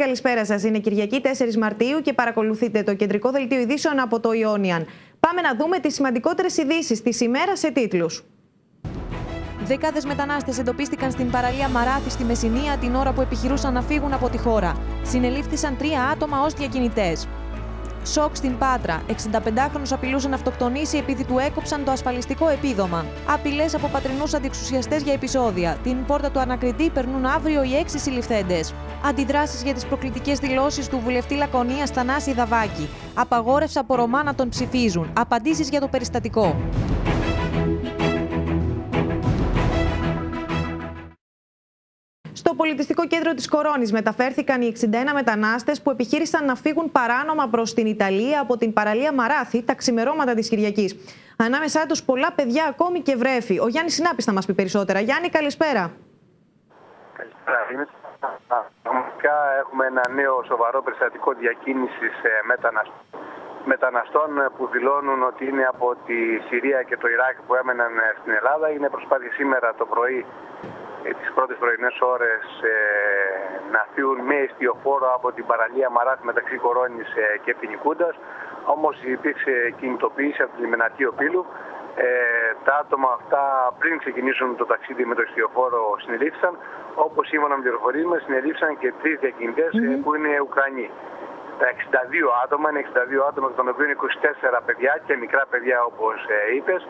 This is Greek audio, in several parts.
κύριοι, καλησπέρα σας. Είναι Κυριακή 4 Μαρτίου και παρακολουθείτε το κεντρικό δελτίο ειδήσεων από το Ιόνιαν. Πάμε να δούμε τις σημαντικότερες ειδήσεις της ημέρας σε τίτλους. Δεκάδες μετανάστες εντοπίστηκαν στην παραλία Μαράθης στη Μεσσηνία την ώρα που επιχειρούσαν να φύγουν από τη χώρα. Συνελήφθησαν τρία άτομα ως διακινητές. Σοκ στην Πάτρα. 65χρονο απειλούσε να αυτοκτονήσει επειδή του έκοψαν το ασφαλιστικό επίδομα. Απειλές από πατρινούς αντιεξουσιαστέ για επεισόδια. Την πόρτα του ανακριτή περνούν αύριο οι έξι συλληφθέντες. Αντιδράσεις για τις προκλητικές δηλώσεις του βουλευτή Λακωνίας Θανάση Δαβάκη. Απαγόρευσα από Ρωμά να τον ψηφίζουν. Απαντήσεις για το περιστατικό. Πολιτιστικό κέντρο της Κορώνης μεταφέρθηκαν οι 61 μετανάστες που επιχείρησαν να φύγουν παράνομα προς την Ιταλία από την παραλία Μαράθη τα ξημερώματα της Κυριακής. Ανάμεσά τους πολλά παιδιά ακόμη και βρέφη. Ο Γιάννης Συνάπης θα μας πει περισσότερα. Γιάννη, καλησπέρα. Καλησπέρα. Πραγματικά έχουμε ένα νέο σοβαρό περιστατικό διακίνησης μεταναστών που δηλώνουν ότι είναι από τη Συρία και το Ιράκ που έμεναν στην Ελλάδα. Είναι προσπάθεια σήμερα το πρωί ε, τις πρώτες πρωινές ώρες ε, να φύγουν με ιστιοφόρο από την παραλία Μαράθ μεταξύ Κορώνης ε, και Ποινικούντας. Όμως υπήρξε κινητοποίηση από τη λιμεναρχή Οπίλου. Ε, τα άτομα αυτά πριν ξεκινήσουν το ταξίδι με το ιστιοφόρο συνελήφθησαν. Όπως σύμφωνα με πληροφορίες μας συνελήφθησαν και τρεις διακινητές που είναι Ουκρανοί. Τα 62 άτομα είναι 62 άτομα, εκ των οποίων 24 παιδιά και μικρά παιδιά όπως ε, είπες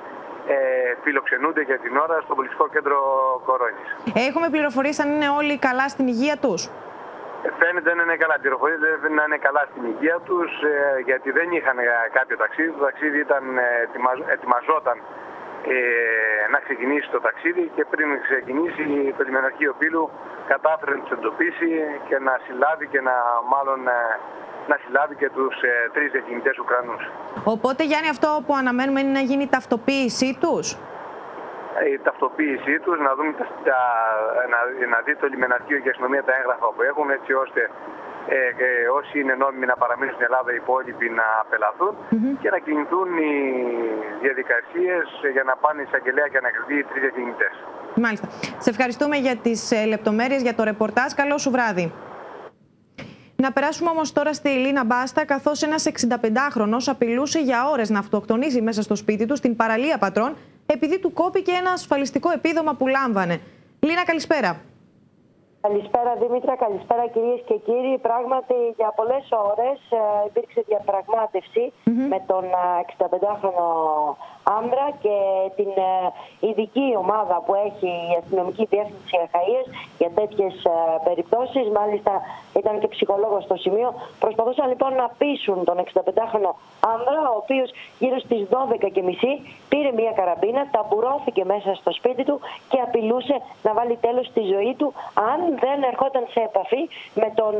ε, φιλοξενούνται για την ώρα στο πολιτικό κέντρο Κορώνης. Έχουμε πληροφορίες αν είναι όλοι καλά στην υγεία τους; Ε, φαίνεται να είναι καλά. Πληροφορίες δεν να είναι καλά στην υγεία τους, ε, γιατί δεν είχαν κάποιο ταξίδι. Το ταξίδι ήταν, ετοιμαζόταν ε, να ξεκινήσει το ταξίδι και πριν ξεκινήσει το λιμεναρχείο Πύλου κατάφερε να τους εντοπίσει και να συλλάβει και να μάλλον να συλλάβει και τους ε, τρεις διακινητές Ουκρανούς. Οπότε Γιάννη αυτό που αναμένουμε είναι να γίνει η ταυτοποίησή τους; Ε, η ταυτοποίησή τους, να, δούμε τα, να, να δει το λιμεναρχείο και η αστυνομία τα έγγραφα που έχουν έτσι ώστε ε, ε, όσοι είναι νόμιμοι να παραμείνουν στην Ελλάδα, οι υπόλοιποι να απελαθούν και να κινηθούν οι διαδικασίες για να πάνε εισαγγελέα και να κρυβεί οι τρεις διακινητές. Μάλιστα. Σε ευχαριστούμε για τις ε, λεπτομέρειες, για το ρεπορτάζ. Καλό σου βράδυ. Να περάσουμε όμως τώρα στη Ελίνα Μπάστα, καθώς ένας 65χρονο απειλούσε για ώρες να αυτοκτονήσει μέσα στο σπίτι του στην παραλία Πατρών, επειδή του κόπηκε ένα ασφαλιστικό επίδομα που λάμβανε. Λίνα, καλησπέρα. Καλησπέρα Δήμητρα, καλησπέρα κυρίες και κύριοι. Πράγματι για πολλές ώρες ε, υπήρξε με τον 65χρονο ε, άμυρα και την ε, ειδική ομάδα που έχει η αστυνομική διεύθυνση Αχαΐες για τέτοιες ε, περιπτώσεις. Μάλιστα ήταν και ψυχολόγος στο σημείο. Προσπαθούσαν λοιπόν να πείσουν τον 65χρονο άνδρα, ο οποίος γύρω στις 12.30 πήρε μια καραμπίνα, ταμπουρώθηκε μέσα στο σπίτι του και απειλούσε να βάλει τέλος στη ζωή του αν δεν ερχόταν σε επαφή με τον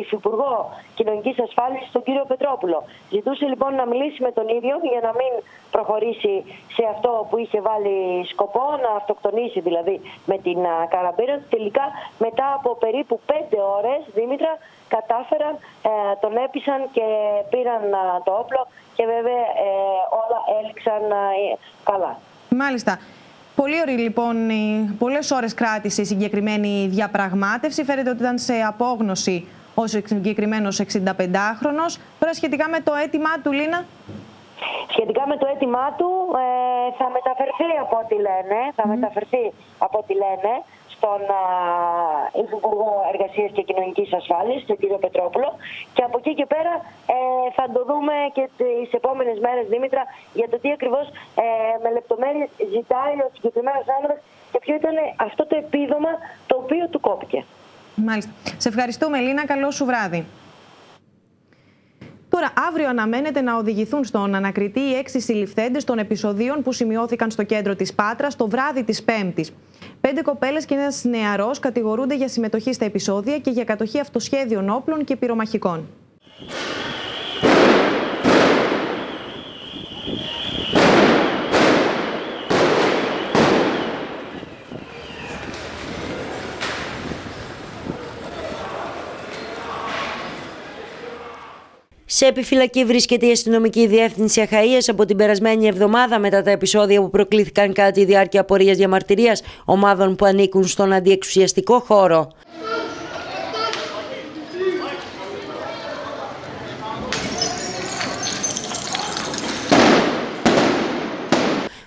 Υφυπουργό Κοινωνικής Ασφάλισης, τον κύριο Πετρόπουλο. Ζητούσε λοιπόν να μιλήσει με τον ίδιο για να μην προχωρήσει σε αυτό που είχε βάλει σκοπό, να αυτοκτονήσει δηλαδή με την καραμπίνα. Τελικά μετά από περίπου πέντε ώρες, Δήμητρα, κατάφεραν, ε, τον έπεισαν και πήραν το όπλο και βέβαια ε, όλα έλξαν ε, καλά. Μάλιστα. Πολύ ωραία λοιπόν, πολλές ώρες κράτησε η συγκεκριμένη διαπραγμάτευση. Φαίνεται ότι ήταν σε απόγνωση ο συγκεκριμένος 65χρονος. Τώρα σχετικά με το αίτημά του, Λίνα; Σχετικά με το αίτημά του ε, θα μεταφερθεί από ό,τι λένε, θα μεταφερθεί από ό,τι λένε στον Υπουργό Εργασίας και Κοινωνικής Ασφάλειας, τον κύριο Πετρόπουλο και από εκεί και πέρα ε, θα το δούμε και τις επόμενες μέρες Δήμητρα για το τι ακριβώς ε, με λεπτομέρειες ζητάει ο συγκεκριμένος άνδρας και ποιο ήταν αυτό το επίδομα το οποίο του κόπηκε. Μάλιστα. Σε ευχαριστούμε Ελίνα, καλό σου βράδυ. Τώρα, αύριο αναμένεται να οδηγηθούν στον ανακριτή οι έξι συλληφθέντες των επεισοδίων που σημειώθηκαν στο κέντρο της Πάτρας το βράδυ της Πέμπτης. Πέντε κοπέλες και ένας νεαρός κατηγορούνται για συμμετοχή στα επεισόδια και για κατοχή αυτοσχέδιων όπλων και πυρομαχικών. Σε επιφυλακή βρίσκεται η αστυνομική διεύθυνση Αχαΐας από την περασμένη εβδομάδα μετά τα επεισόδια που προκλήθηκαν κατά τη διάρκεια απορίας διαμαρτυρίας ομάδων που ανήκουν στον αντιεξουσιαστικό χώρο.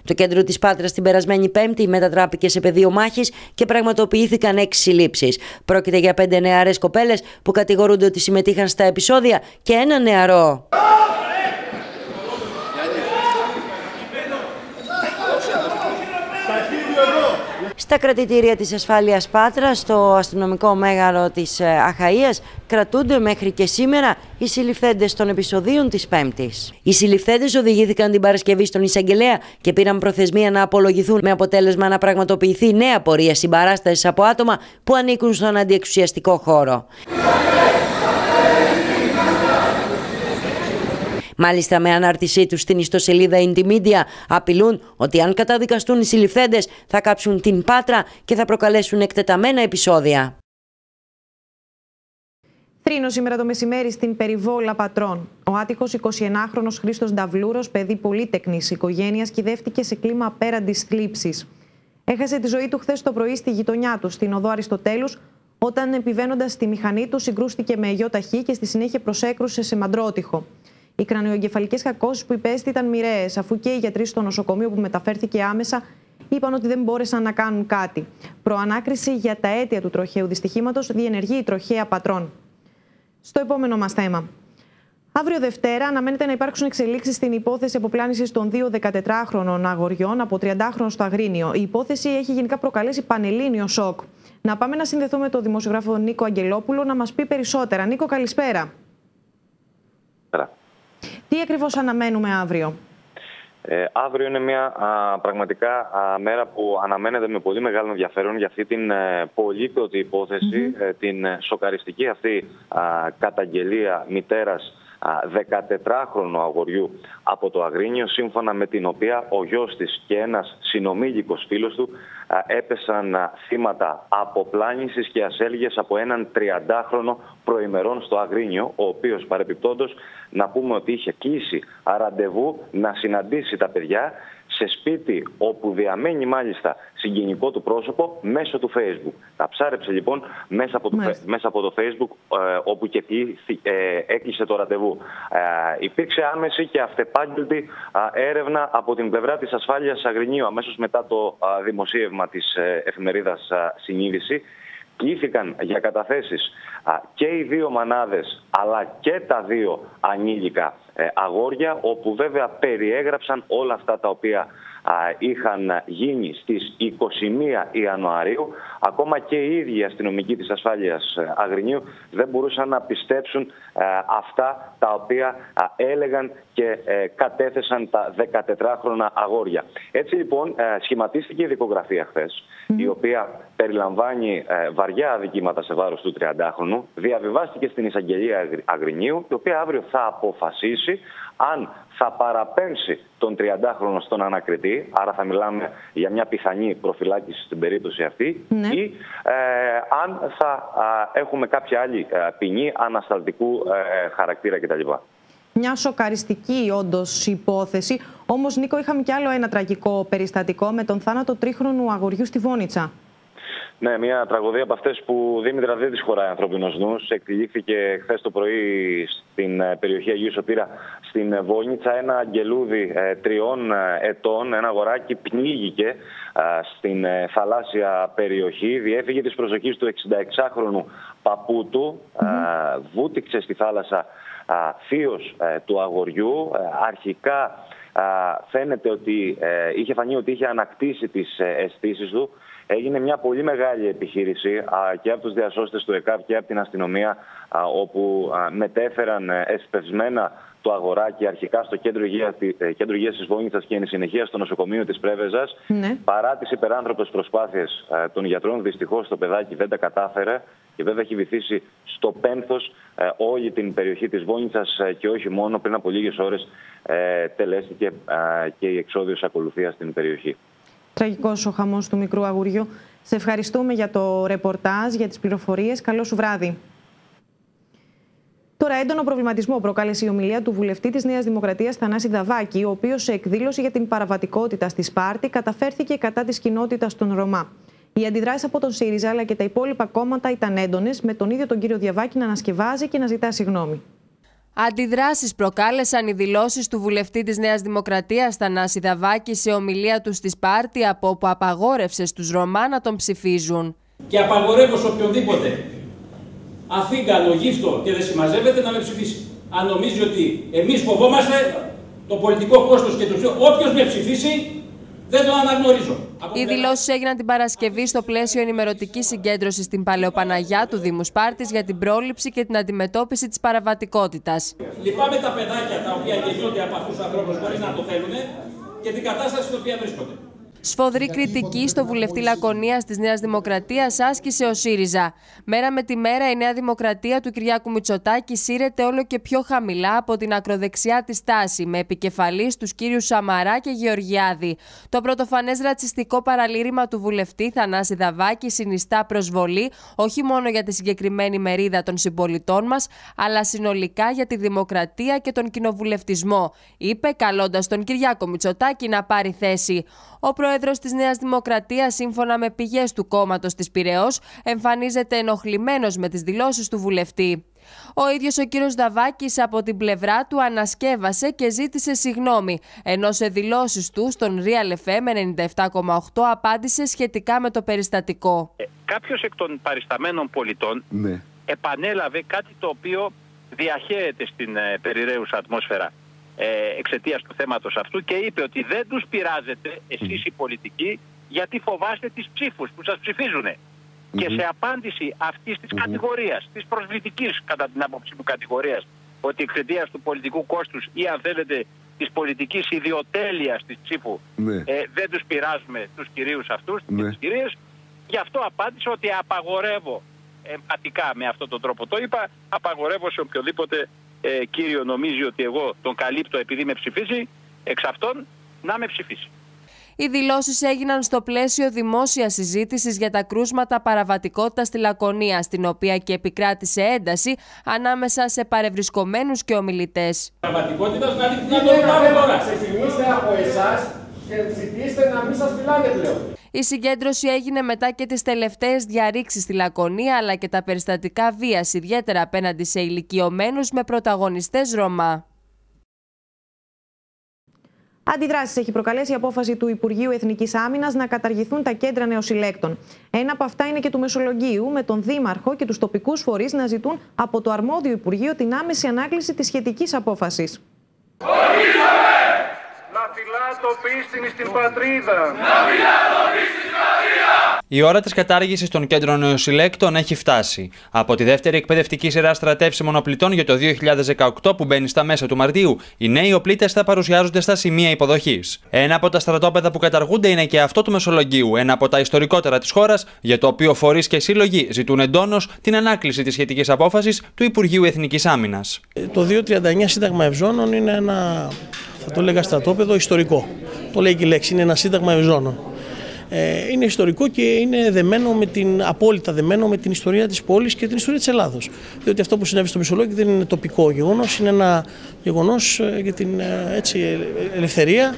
Το κέντρο της Πάτρας την περασμένη Πέμπτη μετατράπηκε σε πεδίο μάχης και πραγματοποιήθηκαν έξι συλλήψεις. Πρόκειται για πέντε νεαρές κοπέλες που κατηγορούνται ότι συμμετείχαν στα επεισόδια και ένα νεαρό. Στα κρατητήρια της ασφάλειας Πάτρας, στο αστυνομικό μέγαρο της ε, Αχαΐας, κρατούνται μέχρι και σήμερα οι συλληφθέντες των επεισοδίων της Πέμπτης. Οι συλληφθέντες οδηγήθηκαν την Παρασκευή στον Εισαγγελέα και πήραν προθεσμία να απολογηθούν με αποτέλεσμα να πραγματοποιηθεί νέα πορεία συμπαράστασης από άτομα που ανήκουν στον αντιεξουσιαστικό χώρο. Μάλιστα, με ανάρτησή τους στην ιστοσελίδα Intimedia, απειλούν ότι αν καταδικαστούν οι συλληφθέντες θα κάψουν την πάτρα και θα προκαλέσουν εκτεταμένα επεισόδια. Θρήνος σήμερα το μεσημέρι στην περιβόλα Πατρών. Ο άτυχος 29χρονο Χρήστος Νταβλούρος, παιδί πολύτεκνη οικογένειας, κυδεύτηκε σε κλίμα απέραντης θλίψης. Έχασε τη ζωή του χθες το πρωί στη γειτονιά του, στην οδό Αριστοτέλους, όταν επιβαίνοντας στη μηχανή του συγκρούστηκε με γιο ταχύ και στη συνέχεια προσέκρουσε σε μαντρότυχο. Οι κρανιογκεφαλικές κακώσεις που υπέστη ήταν μοιραίες, αφού και οι γιατροί στο νοσοκομείο που μεταφέρθηκε άμεσα είπαν ότι δεν μπόρεσαν να κάνουν κάτι. Προανάκριση για τα αίτια του τροχαίου δυστυχήματος διενεργεί η τροχαία πατρών. Στο επόμενο μας θέμα. Αύριο Δευτέρα αναμένεται να υπάρξουν εξελίξεις στην υπόθεση αποπλάνησης των δύο 14χρονων αγοριών από 30χρονο στο Αγρίνιο. Η υπόθεση έχει γενικά προκαλέσει πανελλήνιο σοκ. Να πάμε να συνδεθούμε με τον δημοσιογράφο Νίκο Αγγελόπουλο να μας πει περισσότερα. Νίκο, καλησπέρα. Τι ακριβώς αναμένουμε αύριο; Ε, αύριο είναι μια πραγματικά μέρα που αναμένεται με πολύ μεγάλο ενδιαφέρον για αυτή την ε, πολύπτωτη υπόθεση, ε, την σοκαριστική αυτή καταγγελία μητέρας 14χρονου αγοριού από το Αγρίνιο, σύμφωνα με την οποία ο γιος της και ένας συνομήλικος φίλος του έπεσαν θύματα αποπλάνησης και ασέλγες από έναν 30χρονο προημερών στο Αγρίνιο, ο οποίος παρεπιπτόντος να πούμε ότι είχε κλείσει ραντεβού να συναντήσει τα παιδιά σε σπίτι όπου διαμένει μάλιστα συγγενικό του πρόσωπο μέσω του Facebook. Τα ψάρεψε λοιπόν μέσα από το, μέσα από το Facebook ε, όπου και ε, έκλεισε το ραντεβού. Ε, υπήρξε άμεση και αυτεπάγγελτη έρευνα από την πλευρά της ασφάλειας Αγρινίου αμέσως μετά το δημοσίευμα της εφημερίδας Συνείδηση κλήθηκαν για καταθέσεις και οι δύο μανάδες αλλά και τα δύο ανήλικα ε, αγόρια όπου βέβαια περιέγραψαν όλα αυτά τα οποία είχαν γίνει στις 21 Ιανουαρίου. Ακόμα και οι ίδιοι αστυνομικοί της ασφάλειας ε, Αγρινίου δεν μπορούσαν να πιστέψουν ε, αυτά τα οποία έλεγαν και κατέθεσαν τα 14χρονα αγόρια. Έτσι λοιπόν σχηματίστηκε η δικογραφία χθες, η οποία περιλαμβάνει βαριά αδικήματα σε βάρος του 30χρονου, διαβιβάστηκε στην εισαγγελία Αγρινίου, η οποία αύριο θα αποφασίσει αν θα παραπέμψει τον 30χρονο στον ανακριτή, άρα θα μιλάμε για μια πιθανή προφυλάκηση στην περίπτωση αυτή, ναι. ή ε, αν θα έχουμε κάποια άλλη ε, ποινή ανασταλτικού ε, χαρακτήρα κτλ. Μια σοκαριστική όντως υπόθεση. Όμως, Νίκο, είχαμε κι άλλο ένα τραγικό περιστατικό με τον θάνατο τρίχρονου αγοριού στη Βόνιτσα. Ναι, μια τραγωδία από αυτές που Δήμητρα δεν τη χωράει ανθρώπινος νους. Εκδηλήθηκε χθες το πρωί στην ε, περιοχή Αγίου Σωτήρα στην Βόνιτσα. Ένα αγγελούδι ε, τριών ε, ετών, ένα αγοράκι, πνίγηκε στην θαλάσσια περιοχή. Διέφυγε της προσοχής του 66χρονου παππού του. Βούτυξε στη θάλασσα θείος του αγοριού. Αρχικά φαίνεται ότι είχε φανεί ότι είχε ανακτήσει τις αισθήσεις του. Έγινε μια πολύ μεγάλη επιχείρηση και από τους διασώστες του ΕΚΑΒ και από την αστυνομία όπου μετέφεραν ε, εσπευσμένα το αγοράκι αρχικά στο κέντρο υγείας, ε, κέντρο υγείας της Βόνιτσας και εν συνεχεία στο νοσοκομείο της Πρέβεζας. Ναι. Παρά τις υπεράνθρωπες προσπάθειες ε, των γιατρών δυστυχώς το παιδάκι δεν τα κατάφερε και βέβαια έχει βυθίσει στο πένθος όλη την περιοχή της Βόνιτσας και όχι μόνο πριν από λίγες ώρες τελέστηκε και η εξόδιος ακολουθίας στην περιοχή. Τραγικός ο χαμός του μικρού αγουριού. Σε ευχαριστούμε για το ρεπορτάζ, για τις πληροφορίες. Καλό σου βράδυ. Τώρα, έντονο προβληματισμό προκάλεσε η ομιλία του βουλευτή της Νέας Δημοκρατίας Θανάση Δαβάκη, ο οποίος σε εκδήλωση για την παραβατικότητα στη Σπάρτη καταφέρθηκε κατά της κοινότητας των Ρωμά. Οι αντιδράσεις από τον ΣΥΡΙΖΑ αλλά και τα υπόλοιπα κόμματα ήταν έντονες, με τον ίδιο τον κύριο Διαβάκη να ανασκευάζει και να ζητά συγγνώμη. Αντιδράσεις προκάλεσαν οι δηλώσεις του βουλευτή της Νέας Δημοκρατίας Θανάση Δαβάκη σε ομιλία του στη Σπάρτη από όπου απαγόρευσε στους Ρωμά να τον ψηφίζουν. Και απαγορεύω σε οποιονδήποτε αφήγκαλο, γύφτο και δεν συμμαζεύεται να με ψηφίσει. Αν νομίζει ότι εμείς φοβόμαστε το πολιτικό κόστος και το όποιος με ψηφίσει δεν το αναγνωρίζω. Οι δηλώσεις έγιναν την Παρασκευή στο πλαίσιο ενημερωτικής συγκέντρωσης στην Παλαιοπαναγιά του Δήμου Σπάρτης για την πρόληψη και την αντιμετώπιση της παραβατικότητας. Λυπάμαι τα παιδάκια τα οποία γεννιόνται από αυτούς τους ανθρώπους μπορεί να το θέλουν και την κατάσταση στην οποία βρίσκονται. Σφοδρή κριτική στο βουλευτή Λακωνίας της Νέας Δημοκρατίας άσκησε ο ΣΥΡΙΖΑ. Μέρα με τη μέρα η Νέα Δημοκρατία του Κυριάκου Μητσοτάκη σύρεται όλο και πιο χαμηλά από την ακροδεξιά της τάση, με επικεφαλής τους κύριους Σαμαρά και Γεωργιάδη. Το πρωτοφανές ρατσιστικό παραλήρημα του βουλευτή Θανάση Δαβάκη συνιστά προσβολή όχι μόνο για τη συγκεκριμένη μερίδα των συμπολιτών μας, αλλά συνολικά για τη δημοκρατία και τον κοινοβουλευτισμό, είπε καλώντας τον Κυριάκο Μητσοτάκη να πάρει θέση. Ο πρόεδρος της Νέας Δημοκρατίας, σύμφωνα με πηγές του κόμματος της Πυραιός, εμφανίζεται ενοχλημένος με τις δηλώσεις του βουλευτή. Ο ίδιος ο κύριος Δαβάκης από την πλευρά του ανασκεύασε και ζήτησε συγγνώμη, ενώ σε δηλώσεις του στον Real FM 97,8 απάντησε σχετικά με το περιστατικό. Ε, Κάποιος εκ των παρισταμένων πολιτών Ναι. επανέλαβε κάτι το οποίο διαχέεται στην ε, περιραίουσα ατμόσφαιρα ε, εξαιτίας του θέματος αυτού και είπε ότι δεν τους πειράζετε εσείς οι πολιτικοί γιατί φοβάστε τις ψήφους που σας ψηφίζουν. Και σε απάντηση αυτής της κατηγορίας, της προσβλητικής κατά την άποψή μου κατηγορίας, ότι εξαιτίας του πολιτικού κόστους ή αν θέλετε της πολιτικής ιδιοτέλειας της ψήφου Ναι. ε, δεν τους πειράζουμε τους κυρίους αυτούς και Ναι. τις κυρίες, γι' αυτό απάντησε ότι απαγορεύω εμπατικά με αυτόν τον τρόπο το είπα, απαγορεύω σε οποιοδήποτε ε, κύριο νομίζει ότι εγώ τον καλύπτω επειδή με ψηφίσει, εξ αυτών να με ψηφίσει. Οι δηλώσεις έγιναν στο πλαίσιο δημόσιας συζήτησης για τα κρούσματα παραβατικότητα στη Λακωνία, στην οποία και επικράτησε ένταση ανάμεσα σε παρευρισκομένους και ομιλητές. Πραγματικότητα να, να το πάμε τώρα. Ξεκινήστε από εσάς και ζητήστε να μην σας μιλάνε πλέον. Η συγκέντρωση έγινε μετά και τις τελευταίες διαρρήξεις στη Λακωνία αλλά και τα περιστατικά βίας, ιδιαίτερα απέναντι σε ηλικιωμένους με πρωταγωνιστές Ρωμά. Αντιδράσεις έχει προκαλέσει η απόφαση του Υπουργείου Εθνικής Άμυνας να καταργηθούν τα κέντρα νεοσυλλέκτων. Ένα από αυτά είναι και του Μεσολογγίου, με τον Δήμαρχο και τους τοπικούς φορείς να ζητούν από το αρμόδιο Υπουργείο την άμεση ανάκληση της σχετικής απόφασης. Να φυλά το πίστην στην πατρίδα. Η ώρα της κατάργησης των κέντρων νεοσυλλέκτων έχει φτάσει. Από τη δεύτερη εκπαιδευτική σειρά στρατεύσιμων οπλιτών για το 2018 που μπαίνει στα μέσα του Μαρτίου, οι νέοι οπλίτε θα παρουσιάζονται στα σημεία υποδοχής. Ένα από τα στρατόπεδα που καταργούνται είναι και αυτό του Μεσολογγίου, ένα από τα ιστορικότερα της χώρας, για το οποίο φορείς και σύλλογοι ζητούν εντόνως την ανάκληση της σχετικής απόφασης του Υπουργείου Εθνικής Άμυνας. Το 239 Σύνταγμα Ευζώνων είναι ένα, θα το έλεγα στρατόπεδο ιστορικό. Το λέει και η λέξη, είναι ένα Σύνταγμα Ευζώνων. Ε, είναι ιστορικό και είναι δεμένο με την, απόλυτα δεμένο με την ιστορία της πόλης και την ιστορία της Ελλάδος. Διότι αυτό που συνέβη στο Μεσολόγιο δεν είναι τοπικό γεγονός, είναι ένα γεγονός ε, για την ε, έτσι, ε, ελευθερία.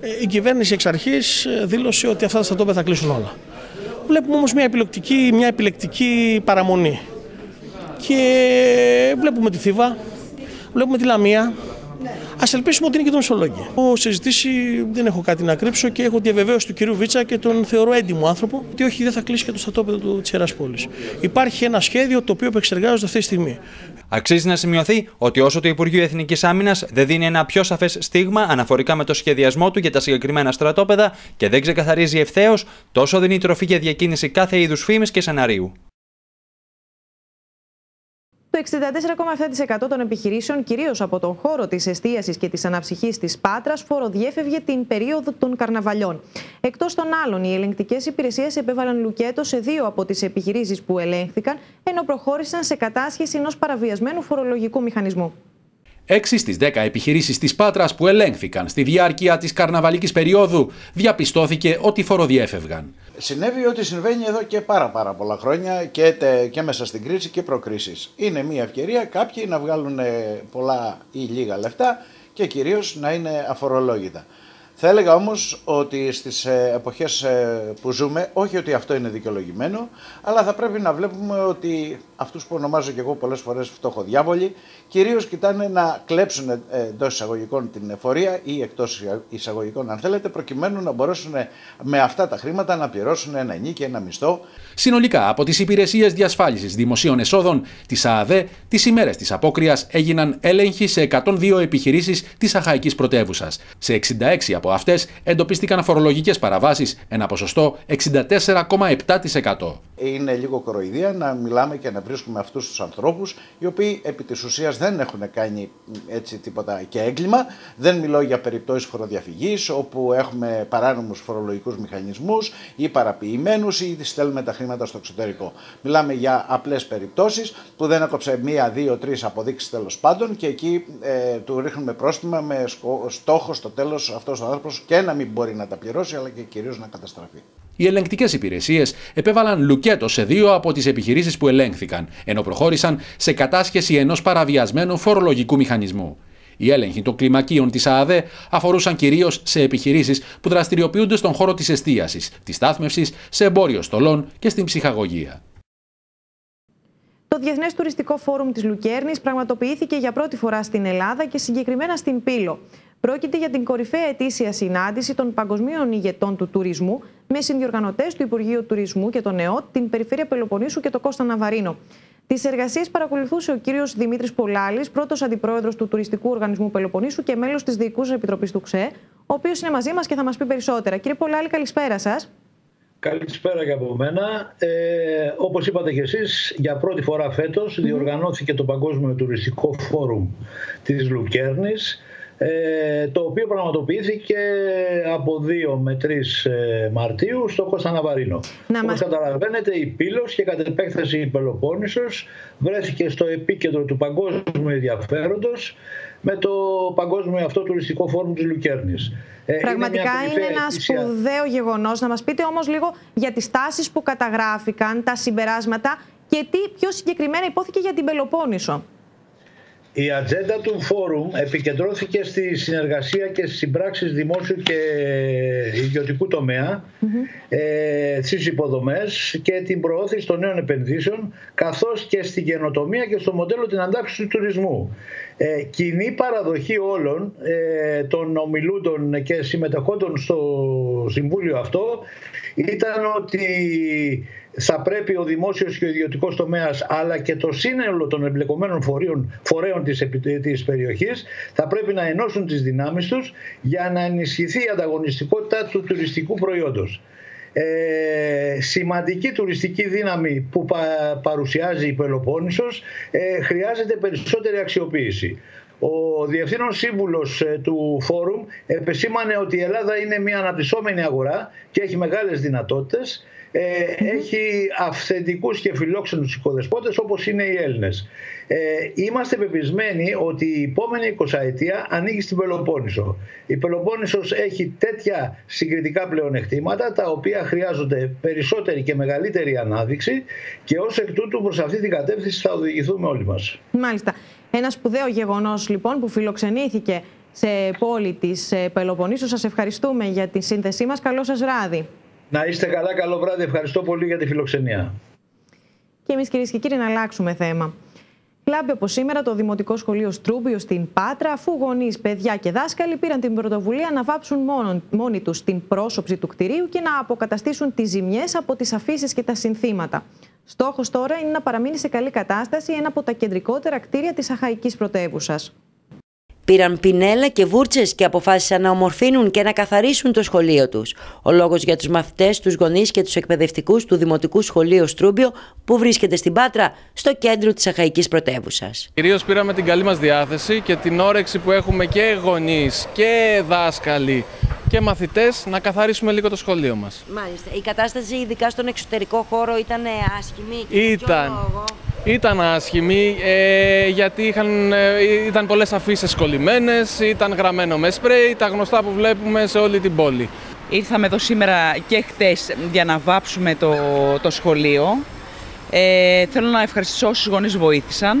Ε, Η κυβέρνηση εξ αρχής ε, δήλωσε ότι αυτά τα στρατόπεδα θα κλείσουν όλα. Βλέπουμε όμως μια επιλεκτική, μια επιλεκτική παραμονή. Και βλέπουμε τη Θήβα, βλέπουμε τη Λαμία. Α ελπίσουμε ότι είναι και το Μεσολόγιο. Έχω συζητήσει, δεν έχω κάτι να κρύψω και έχω διαβεβαίωση του κυρίου Βίτσα και τον θεωρώ έντιμο άνθρωπο ότι όχι, δεν θα κλείσει και το στρατόπεδο του της Ιεράς Πόλης. Υπάρχει ένα σχέδιο το οποίο επεξεργάζονται αυτή τη στιγμή. Αξίζει να σημειωθεί ότι όσο το Υπουργείο Εθνικής Άμυνας δεν δίνει ένα πιο σαφές στίγμα αναφορικά με το σχεδιασμό του για τα συγκεκριμένα στρατόπεδα και δεν ξεκαθαρίζει ευθέως, τόσο δίνει τροφή για διακίνηση κάθε είδους φήμης και σεναρίου. Το 64,7% των επιχειρήσεων, κυρίως από τον χώρο της εστίασης και της αναψυχής της Πάτρας, φοροδιέφευγε την περίοδο των καρναβαλιών. Εκτός των άλλων, οι ελεγκτικές υπηρεσίες επέβαλαν λουκέτο σε δύο από τις επιχειρήσεις που ελέγχθηκαν, ενώ προχώρησαν σε κατάσχεση ενός παραβιασμένου φορολογικού μηχανισμού. Έξι στις 10 επιχειρήσεις της Πάτρας που ελέγχθηκαν στη διάρκεια της καρναβαλικής περίοδου διαπιστώθηκε ότι φοροδιέφευγαν. Συνέβη ό,τι συμβαίνει εδώ και πάρα πάρα πολλά χρόνια και, τε- και μέσα στην κρίση και προκρίσεις. Είναι μια ευκαιρία κάποιοι να βγάλουν ε, πολλά ή λίγα λεφτά και κυρίως να είναι αφορολόγητα. Θα έλεγα όμως ότι στις ε, εποχές ε, που ζούμε, όχι ότι αυτό είναι δικαιολογημένο, αλλά θα πρέπει να βλέπουμε ότι αυτούς που ονομάζω και εγώ πολλές φορές φτωχοδιάβολοι, κυρίως κοιτάνε να κλέψουν ε, εντός εισαγωγικών την εφορία ή εκτός εισαγωγικών αν θέλετε, προκειμένου να μπορέσουν με αυτά τα χρήματα να πληρώσουν ένα νίκη, ένα μισθό. Συνολικά, από τις υπηρεσίες διασφάλισης δημοσίων εσόδων της ΑΑΔΕ, τις ημέρες της απόκριας έγιναν έλεγχοι σε 102 επιχειρήσεις της Αχαϊκής Πρωτεύουσας. Σε 66 από αυτές εντοπίστηκαν φορολογικές παραβάσεις, ένα ποσοστό 64,7%. Είναι λίγο κοροϊδία να μιλάμε και να βρίσκουμε αυτούς τους ανθρώπους οι οποίοι επί της ουσίας δεν έχουν κάνει έτσι τίποτα και έγκλημα. Δεν μιλώ για περιπτώσεις φοροδιαφυγής όπου έχουμε παράνομους φορολογικούς μηχανισμούς ή παραποιημένους ή στέλνουμε τα χρήματα στο εξωτερικό. Μιλάμε για απλές περιπτώσεις που δεν έκοψε μία, δύο, τρεις αποδείξεις τέλος πάντων και εκεί ε, του ρίχνουμε πρόστιμα με στόχο στο τέλος αυτός ο άνθρωπος και να μην μπορεί να τα πληρώσει αλλά και κυρίως να καταστραφεί. Οι ελεγκτικές υπηρεσίες επέβαλαν λουκέτο σε δύο από τις επιχειρήσεις που ελέγχθηκαν, ενώ προχώρησαν σε κατάσχεση ενός παραβιασμένου φορολογικού μηχανισμού. Οι έλεγχοι των κλιμακίων της ΑΑΔΕ αφορούσαν κυρίως σε επιχειρήσεις που δραστηριοποιούνται στον χώρο της εστίασης, της στάθμευσης, σε εμπόριο στολών και στην ψυχαγωγία. Το Διεθνές Τουριστικό Φόρουμ της Λουκέρνης πραγματοποιήθηκε για πρώτη φορά στην Ελλάδα και συγκεκριμένα στην Πύλο. Πρόκειται για την κορυφαία ετήσια συνάντηση των παγκοσμίων ηγετών του τουρισμού με συνδιοργανωτές του Υπουργείου Τουρισμού και τον ΕΟΤ, την Περιφέρεια Πελοποννήσου και το Κώστα Ναβαρίνο. Τις εργασίες παρακολουθούσε ο κύριος Δημήτρης Πολάλης, πρώτος αντιπρόεδρος του Τουριστικού Οργανισμού Πελοποννήσου και μέλος της Διοικούσα Επιτροπής του ΞΕ, ο οποίος είναι μαζί μας και θα μας πει περισσότερα. Κύριε Πολάλη, καλησπέρα σας. Καλησπέρα και από μένα. Ε, όπως είπατε και εσείς, για πρώτη φορά φέτος διοργανώθηκε το Παγκόσμιο Τουριστικό Φόρουμ της Λουκέρνης ε, το οποίο πραγματοποιήθηκε από 2 με 3 ε, Μαρτίου στο Κωνσταντιναβαρίνο. Όπως μας... καταλαβαίνετε η Πύλος και κατ' επέκταση η Πελοπόννησος βρέθηκε στο επίκεντρο του παγκόσμιου ενδιαφέροντος με το παγκόσμιο αυτό τουριστικό φόρουμ της Λουκέρνης. Ε, Πραγματικά είναι, είναι ένα σπουδαίο γεγονός. Να μας πείτε όμως λίγο για τις τάσεις που καταγράφηκαν, τα συμπεράσματα και τι πιο συγκεκριμένα υπόθηκε για την Πελοπόννησο. Η ατζέντα του φόρουμ επικεντρώθηκε στη συνεργασία και στις συμπράξεις δημόσιου και ιδιωτικού τομέα, ε, στις υποδομές και την προώθηση των νέων επενδύσεων, καθώς και στην καινοτομία και στο μοντέλο την αντάξηση του τουρισμού. Ε, κοινή παραδοχή όλων ε, των ομιλούντων και συμμετεχόντων στο Συμβούλιο αυτό ήταν ότι θα πρέπει ο δημόσιος και ο ιδιωτικός τομέας αλλά και το σύνολο των εμπλεκομένων φορείων, φορέων της, της περιοχής θα πρέπει να ενώσουν τις δυνάμεις τους για να ενισχυθεί η ανταγωνιστικότητα του τουριστικού προϊόντος. Ε, σημαντική τουριστική δύναμη που παρουσιάζει η Πελοπόννησος ε, χρειάζεται περισσότερη αξιοποίηση. Ο Διευθύνων Σύμβουλος ε, του Φόρουμ επεσήμανε ότι η Ελλάδα είναι μια αναπτυσσόμενη αγορά και έχει μεγάλες δυνατότητες ε, έχει αυθεντικούς και φιλόξενους οικοδεσπότες όπως είναι οι Έλληνες. Ε, είμαστε πεπισμένοι ότι η επόμενη 20 ετία ανοίγει στην Πελοπόννησο. Η Πελοπόννησος έχει τέτοια συγκριτικά πλεονεκτήματα τα οποία χρειάζονται περισσότερη και μεγαλύτερη ανάδειξη και ως εκ τούτου προς αυτή την κατεύθυνση θα οδηγηθούμε όλοι μας. Μάλιστα. Ένα σπουδαίο γεγονός λοιπόν που φιλοξενήθηκε σε πόλη της ε, Πελοποννήσου. Σας ευχαριστούμε για τη σύνθεσή μας. Καλό σας βράδυ. Να είστε καλά, καλό βράδυ. Ευχαριστώ πολύ για τη φιλοξενία. Και εμείς κυρίες και κύριοι, να αλλάξουμε θέμα. Κλάμπει όπως σήμερα το Δημοτικό Σχολείο Στρούμπιο στην Πάτρα, αφού γονείς, παιδιά και δάσκαλοι πήραν την πρωτοβουλία να βάψουν μόνο, μόνοι τους την πρόσωψη του κτηρίου και να αποκαταστήσουν τις ζημιές από τις αφήσεις και τα συνθήματα. Στόχος τώρα είναι να παραμείνει σε καλή κατάσταση ένα από τα κεντρικότερα κτίρια της Αχαϊκής πρωτεύουσας. Πήραν πινέλα και βούρτσες και αποφάσισαν να ομορφύνουν και να καθαρίσουν το σχολείο τους. Ο λόγος για τους μαθητές, τους γονείς και τους εκπαιδευτικούς του Δημοτικού Σχολείου Στρούμπιο, που βρίσκεται στην Πάτρα, στο κέντρο της Αχαϊκής πρωτεύουσας. Κυρίως πήραμε την καλή μας διάθεση και την όρεξη που έχουμε και γονείς και δάσκαλοι και μαθητές να καθαρίσουμε λίγο το σχολείο μας. Μάλιστα. Η κατάσταση, ειδικά στον εξωτερικό χώρο, ήταν άσχημη. Ήταν. Ήταν άσχημη ε, γιατί είχαν, ε, ήταν πολλές αφήσεις κολλημένες, ήταν γραμμένο με σπρέι, τα γνωστά που βλέπουμε σε όλη την πόλη. Ήρθαμε εδώ σήμερα και χτες για να βάψουμε το, το σχολείο. Ε, θέλω να ευχαριστήσω όσους γονείς βοήθησαν.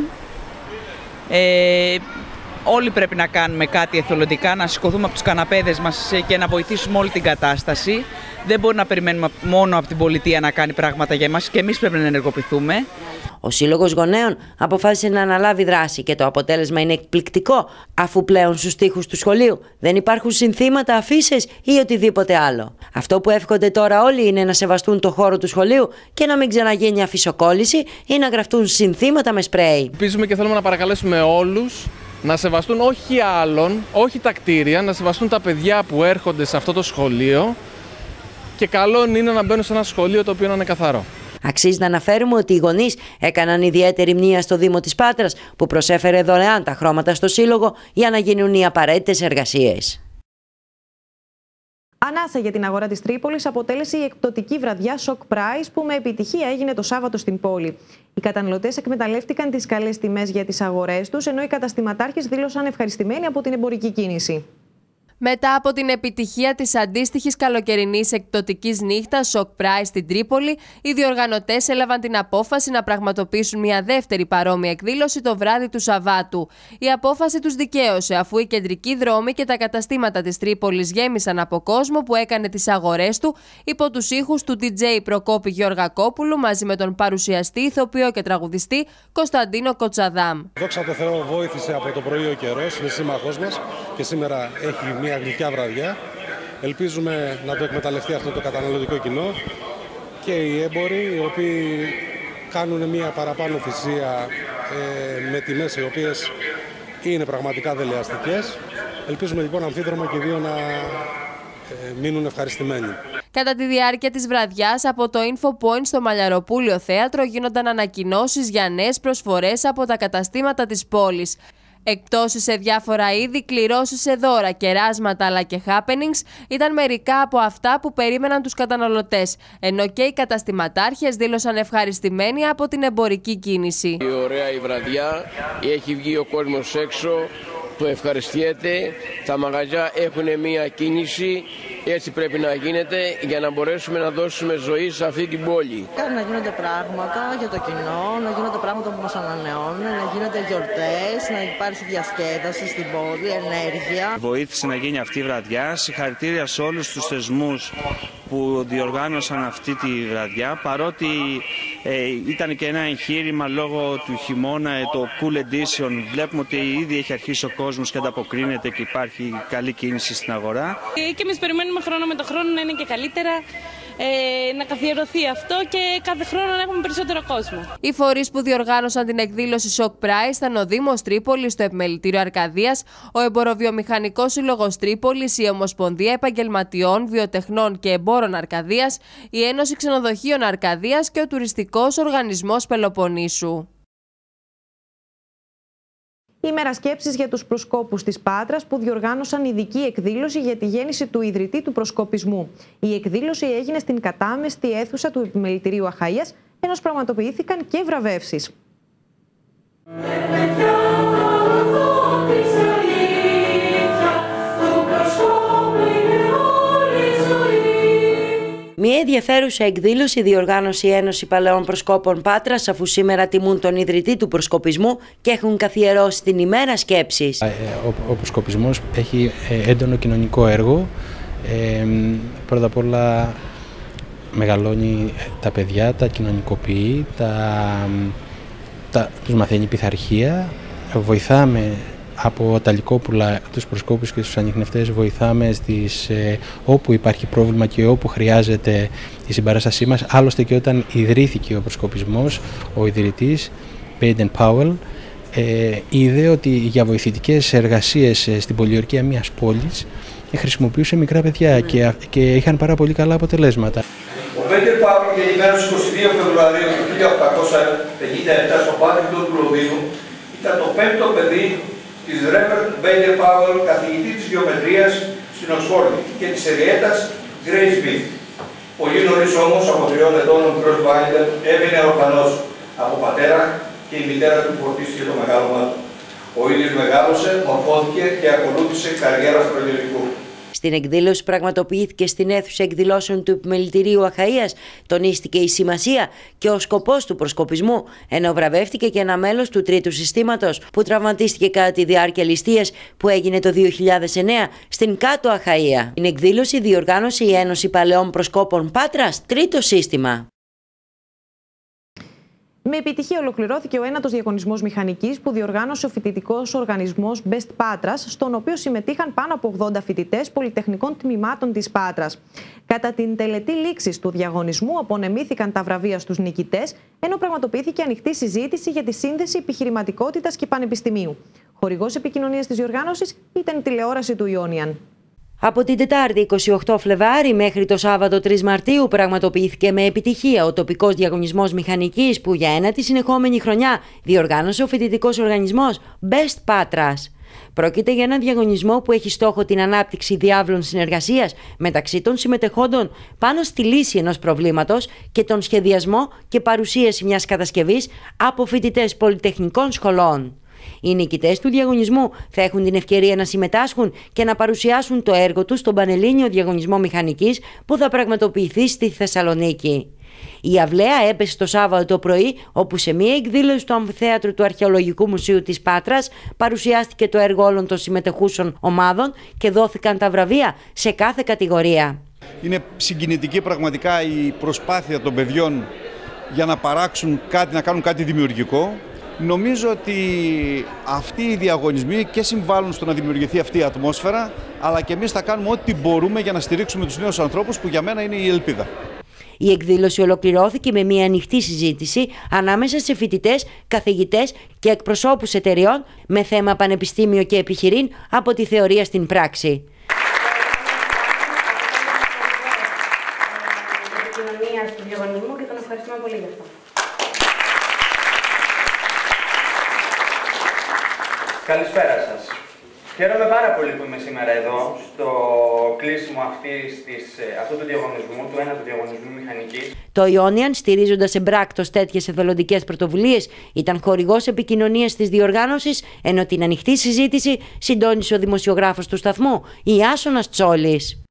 Ε, όλοι πρέπει να κάνουμε κάτι εθελοντικά, να σηκωθούμε από τους καναπέδες μας και να βοηθήσουμε όλη την κατάσταση. Δεν μπορεί να περιμένουμε μόνο από την πολιτεία να κάνει πράγματα για εμάς και εμείς πρέπει να ενεργοποιηθούμε. Ο Σύλλογος Γονέων αποφάσισε να αναλάβει δράση και το αποτέλεσμα είναι εκπληκτικό, αφού πλέον στους τοίχου του σχολείου δεν υπάρχουν συνθήματα, αφήσεις ή οτιδήποτε άλλο. Αυτό που εύχονται τώρα όλοι είναι να σεβαστούν το χώρο του σχολείου και να μην ξαναγίνει αφισοκόλληση ή να γραφτούν συνθήματα με σπρέι. Ελπίζουμε και θέλουμε να παρακαλέσουμε όλους να σεβαστούν όχι άλλων, όχι τα κτίρια, να σεβαστούν τα παιδιά που έρχονται σε αυτό το σχολείο και καλό είναι να μπαίνουν σε ένα σχολείο το οποίο να είναι καθαρό. Αξίζει να αναφέρουμε ότι οι γονείς έκαναν ιδιαίτερη μνήμα στο Δήμο της Πάτρας που προσέφερε δωρεάν τα χρώματα στο Σύλλογο για να γίνουν οι απαραίτητες εργασίες. Ανάσα για την αγορά της Τρίπολης αποτέλεσε η εκπτωτική βραδιά Shock Price που με επιτυχία έγινε το Σάββατο στην πόλη. Οι καταναλωτές εκμεταλλεύτηκαν τις καλές τιμές για τις αγορές τους, ενώ οι καταστηματάρχες δήλωσαν ευχαριστημένοι από την εμπορική κίνηση. Μετά από την επιτυχία της αντίστοιχης καλοκαιρινής εκπτωτική νύχτας Shock Price στην Τρίπολη, οι διοργανωτές έλαβαν την απόφαση να πραγματοποιήσουν μια δεύτερη παρόμοια εκδήλωση το βράδυ του Σαββάτου. Η απόφαση τους δικαίωσε, αφού οι κεντρικοί δρόμοι και τα καταστήματα της Τρίπολης γέμισαν από κόσμο που έκανε τις αγορές του υπό τους ήχους του DJ Προκόπη Γεωργακόπουλου μαζί με τον παρουσιαστή, ηθοποιό και τραγουδιστή Κωνσταντίνο Κοτσαδάμ. Δόξα τω Θεώ, βοήθησε από το πρωί ο καιρός, είναι σύμμαχός μας και σήμερα έχει μια μια γλυκιά βραδιά. Ελπίζουμε να το εκμεταλλευτεί αυτό το καταναλωτικό κοινό και οι έμποροι οι οποίοι κάνουν μια παραπάνω θυσία ε, με τιμές οι οποίες είναι πραγματικά δελεαστικές. Ελπίζουμε λοιπόν αμφίδρομα και δύο να ε, μείνουν ευχαριστημένοι. Κατά τη διάρκεια της βραδιάς από το Info Point στο Μαλιαροπούλιο Θέατρο γίνονταν ανακοινώσεις για νέες προσφορές από τα καταστήματα της πόλης. Εκτός σε διάφορα είδη, κληρώσεις σε δώρα, κεράσματα αλλά και happenings ήταν μερικά από αυτά που περίμεναν τους καταναλωτές, ενώ και οι καταστηματάρχες δήλωσαν ευχαριστημένοι από την εμπορική κίνηση. Η ωραία η βραδιά, έχει βγει ο κόσμος έξω, το ευχαριστιέται, τα μαγαζιά έχουν μία κίνηση, έτσι πρέπει να γίνεται για να μπορέσουμε να δώσουμε ζωή σε αυτή την πόλη. Κάνει να γίνονται πράγματα για το κοινό, να γίνονται πράγματα που μας ανανεώνουν, να γίνονται γιορτές, να υπάρχει διασκέδαση στην πόλη, ενέργεια. Βοήθησε να γίνει αυτή η βραδιά. Συγχαρητήρια σε όλους τους θεσμούς που διοργάνωσαν αυτή τη βραδιά, παρότι ε, ήταν και ένα εγχείρημα λόγω του χειμώνα, ε, το Cool Edition. Βλέπουμε ότι ήδη έχει αρχίσει ο κόσμος και ανταποκρίνεται και υπάρχει καλή κίνηση στην αγορά. Ε, και εμείς περιμένουμε χρόνο με το χρόνο να είναι και καλύτερα ε, να καθιερωθεί αυτό και κάθε χρόνο να έχουμε περισσότερο κόσμο. Οι φορείς που διοργάνωσαν την εκδήλωση Shock Price ήταν ο Δήμος Τρίπολης, το Επιμελητήριο Αρκαδίας, ο Εμποροβιομηχανικός Σύλλογος Τρίπολης, η Ομοσπονδία Επαγγελματιών, Βιοτεχνών και Εμπόρων Αρκαδίας, η Ένωση Ξενοδοχείων Αρκαδίας και ο Τουριστικός Οργανισμός Πελοποννήσου. Ημέρα σκέψη για τους προσκόπους της Πάτρας που διοργάνωσαν ειδική εκδήλωση για τη γέννηση του ιδρυτή του προσκοπισμού. Η εκδήλωση έγινε στην κατάμεστη αίθουσα του Επιμελητηρίου Αχαία, ενώ πραγματοποιήθηκαν και βραβεύσεις. Μια ενδιαφέρουσα εκδήλωση διοργάνωσε η Ένωση Παλαιών Προσκόπων Πάτρας, αφού σήμερα τιμούν τον ιδρυτή του προσκοπισμού και έχουν καθιερώσει την ημέρα σκέψης. Ε, ο, ο προσκοπισμός έχει ε, έντονο κοινωνικό έργο. Ε, πρώτα απ' όλα μεγαλώνει τα παιδιά, τα κοινωνικοποιεί, τα, τα, τους μαθαίνει πειθαρχία, βοηθάμε από τα λικόπουλα, τους προσκόπους και τους ανιχνευτές βοηθάμε στις, ε, όπου υπάρχει πρόβλημα και όπου χρειάζεται η συμπαράστασή μας. Άλλωστε και όταν ιδρύθηκε ο προσκοπισμός, ο ιδρυτής, Baden Powell, ε, είδε ότι για βοηθητικές εργασίες ε, στην πολιορκία μιας πόλης ε, χρησιμοποιούσε μικρά παιδιά και, και είχαν πάρα πολύ καλά αποτελέσματα. Ο Μπέντερ Πάουλ γεννημένο 22 Φεβρουαρίου του 1857 στο Πάτριντο του Λονδίνου ήταν το πέμπτο παιδί της Ρέβερτ Μπέιντερ Πάουελ, καθηγητή της γεωμετρίας στην Οσφόρδη και της Εριέτας Grace Smith. Πολύ νωρίς όμως, από τριών ετών, ο μικρός Μπάιντερ έμεινε ορφανός από πατέρα και η μητέρα του φορτίστηκε το μεγάλο του. Ο ίδιος μεγάλωσε, μορφώθηκε και ακολούθησε καριέρα στρατιωτικού. Στην εκδήλωση που πραγματοποιήθηκε στην αίθουσα εκδηλώσεων του Επιμελητηρίου Αχαΐας τονίστηκε η σημασία και ο σκοπός του προσκοπισμού, ενώ βραβεύτηκε και ένα μέλος του τρίτου συστήματος που τραυματίστηκε κατά τη διάρκεια ληστείας που έγινε το 2009 στην Κάτω Αχαΐα. Την εκδήλωση διοργάνωσε η Ένωση Παλαιών Προσκόπων Πάτρας, τρίτο σύστημα. Με επιτυχία ολοκληρώθηκε ο ένατος διαγωνισμός μηχανικής που διοργάνωσε ο φοιτητικός οργανισμός Best Patra, στον οποίο συμμετείχαν πάνω από 80 φοιτητές πολυτεχνικών τμήματων της Πάτρας. Κατά την τελετή λήξης του διαγωνισμού, απονεμήθηκαν τα βραβεία στους νικητές, ενώ πραγματοποιήθηκε ανοιχτή συζήτηση για τη σύνδεση επιχειρηματικότητας και πανεπιστημίου. Χορηγός επικοινωνίας της διοργάνωσης ήταν η τηλεόραση του Ιόνιαν. Από την Τετάρτη 28 Φλεβάρι μέχρι το Σάββατο 3 Μαρτίου πραγματοποιήθηκε με επιτυχία ο τοπικός διαγωνισμός μηχανικής που για ένα τη συνεχόμενη χρονιά διοργάνωσε ο φοιτητικός οργανισμός Best Patras. Πρόκειται για έναν διαγωνισμό που έχει στόχο την ανάπτυξη διάβλων συνεργασίας μεταξύ των συμμετεχόντων πάνω στη λύση ενός προβλήματος και τον σχεδιασμό και παρουσίαση μιας κατασκευής από φοιτητές πολυτεχνικών σχολών. Οι νικητές του διαγωνισμού θα έχουν την ευκαιρία να συμμετάσχουν και να παρουσιάσουν το έργο τους στον Πανελλήνιο Διαγωνισμό Μηχανικής που θα πραγματοποιηθεί στη Θεσσαλονίκη. Η αυλαία έπεσε το Σάββατο το πρωί, όπου σε μία εκδήλωση του Αμφιθέατρου του Αρχαιολογικού Μουσείου της Πάτρας παρουσιάστηκε το έργο όλων των συμμετεχούσων ομάδων και δόθηκαν τα βραβεία σε κάθε κατηγορία. Είναι συγκινητική πραγματικά η προσπάθεια των παιδιών για να παράξουν κάτι, να κάνουν κάτι δημιουργικό. Νομίζω ότι αυτοί οι διαγωνισμοί και συμβάλλουν στο να δημιουργηθεί αυτή η ατμόσφαιρα, αλλά και εμείς θα κάνουμε ό,τι μπορούμε για να στηρίξουμε τους νέους ανθρώπους που για μένα είναι η ελπίδα. Η εκδήλωση ολοκληρώθηκε με μια ανοιχτή συζήτηση ανάμεσα σε φοιτητές, καθηγητές και εκπροσώπους εταιριών με θέμα πανεπιστήμιο και επιχειρήν από τη θεωρία στην πράξη. Καλησπέρα σας. Χαίρομαι πάρα πολύ που είμαι σήμερα εδώ στο κλείσιμο αυτής της, ε, αυτού του διαγωνισμού, του ένα του διαγωνισμού μηχανικής. Το Ιόνιαν, στηρίζοντας εμπράκτος τέτοιες εθελοντικές πρωτοβουλίες, ήταν χορηγός επικοινωνίας της διοργάνωσης, ενώ την ανοιχτή συζήτηση συντόνισε ο δημοσιογράφος του σταθμού, η Άσονα Τσόλης.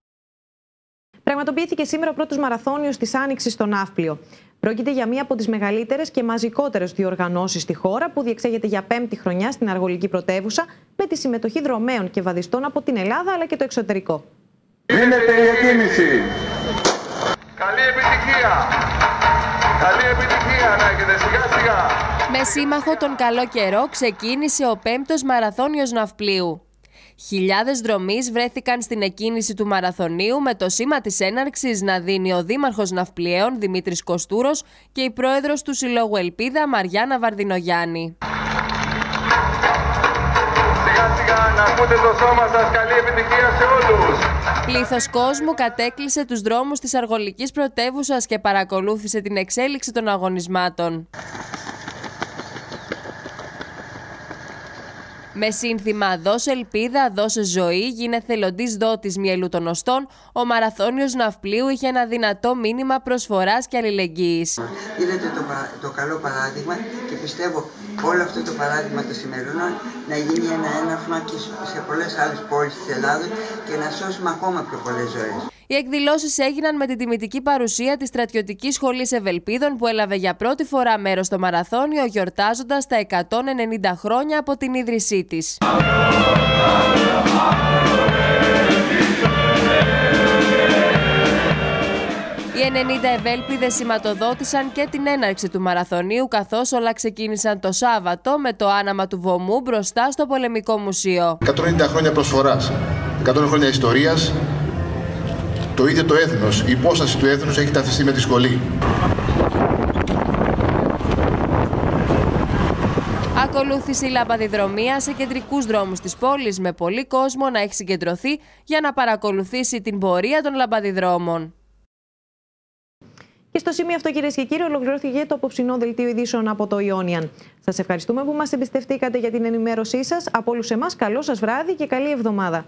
Πραγματοποιήθηκε σήμερα ο πρώτος μαραθώνιος της Άνοιξης στο Ναύπλιο. Πρόκειται για μία από τις μεγαλύτερες και μαζικότερες διοργανώσεις στη χώρα που διεξάγεται για πέμπτη χρονιά στην αργολική πρωτεύουσα με τη συμμετοχή δρομέων και βαδιστών από την Ελλάδα αλλά και το εξωτερικό. Δίνεται η εκκίνηση. Καλή επιτυχία. Καλή επιτυχία να έχετε σιγά σιγά. Με σύμμαχο τον καλό καιρό ξεκίνησε ο πέμπτος μαραθώνιος ναυπλίου. Χιλιάδες δρομείς βρέθηκαν στην εκκίνηση του μαραθωνίου με το σήμα της έναρξης να δίνει ο Δήμαρχος Ναυπλιαίων Δημήτρης Κοστούρος και η Πρόεδρος του Συλλόγου Ελπίδα Μαριάννα Βαρδινογιάννη. Σιγά σιγά να ακούτε το σώμα σας. Καλή επιτυχία σε όλους. Πλήθος κόσμου κατέκλυσε τους δρόμους της αργολικής πρωτεύουσας και παρακολούθησε την εξέλιξη των αγωνισμάτων. Με σύνθημα Δώσε ελπίδα, δώσε ζωή, γίνε θελοντής δότης μυελού των οστών, ο Μαραθώνιος Ναυπλίου είχε ένα δυνατό μήνυμα προσφοράς και αλληλεγγύης. Είδατε το, το καλό παράδειγμα και πιστεύω όλο αυτό το παράδειγμα το σημερινό να γίνει ένα έναυσμα και σε πολλές άλλες πόλεις της Ελλάδα και να σώσουμε ακόμα πιο πολλές ζωές. Οι εκδηλώσεις έγιναν με την τιμητική παρουσία της Στρατιωτικής Σχολής Ευελπίδων που έλαβε για πρώτη φορά μέρος στο μαραθώνιο, γιορτάζοντας τα 190 χρόνια από την ίδρυσή της. Οι 90 ευέλπιδες σηματοδότησαν και την έναρξη του μαραθωνίου, καθώς όλα ξεκίνησαν το Σάββατο με το άναμα του βωμού μπροστά στο Πολεμικό Μουσείο. 190 χρόνια προσφοράς, 100 χρόνια ιστορίας, το ίδιο το έθνος, η υπόσταση του έθνους έχει ταυτιστεί με τη σχολή. Ακολούθησε η λαμπαδιδρομία σε κεντρικούς δρόμους της πόλης με πολύ κόσμο να έχει συγκεντρωθεί για να παρακολουθήσει την πορεία των λαμπαδιδρόμων. Και στο σημείο αυτό, κυρίες και κύριοι, ολοκληρώθηκε το απόψινό δελτίο ειδήσεων από το Ιόνιαν. Σας ευχαριστούμε που μας εμπιστευτήκατε για την ενημέρωσή σας. Από όλους εμάς, καλό σας βράδυ και καλή εβδομάδα.